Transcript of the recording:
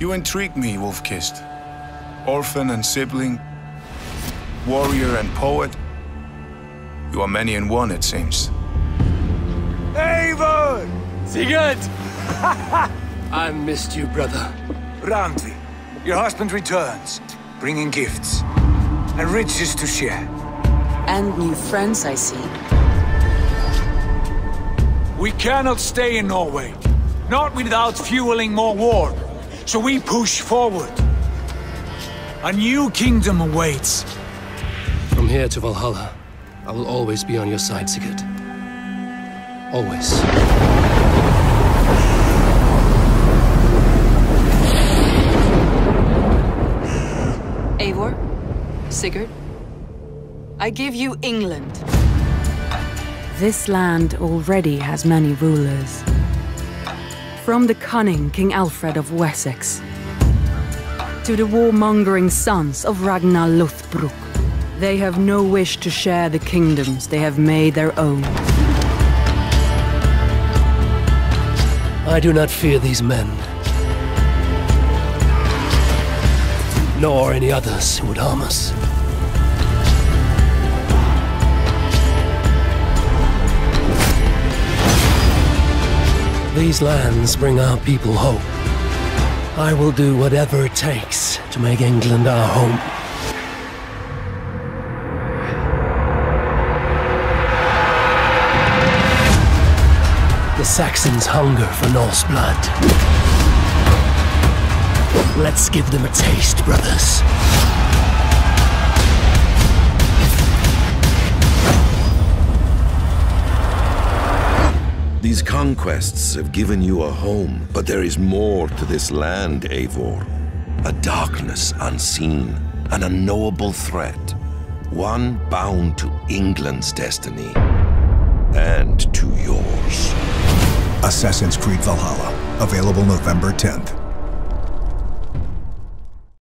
You intrigue me, Wolf-Kissed. Orphan and sibling, warrior and poet. You are many in one, it seems. Eivor! Sigurd! I missed you, brother. Randvi, your husband returns, bringing gifts and riches to share. And new friends, I see. We cannot stay in Norway, not without fueling more war. So we push forward. A new kingdom awaits. From here to Valhalla, I will always be on your side, Sigurd. Always. Eivor, Sigurd, I give you England. This land already has many rulers. From the cunning King Alfred of Wessex to the warmongering sons of Ragnar Lothbrok, they have no wish to share the kingdoms they have made their own. I do not fear these men. Nor any others who would harm us. These lands bring our people hope. I will do whatever it takes to make England our home. The Saxons hunger for Norse blood. Let's give them a taste, brothers. These conquests have given you a home, but there is more to this land, Eivor. A darkness unseen, an unknowable threat. One bound to England's destiny. And to yours. Assassin's Creed Valhalla. Available November 10th.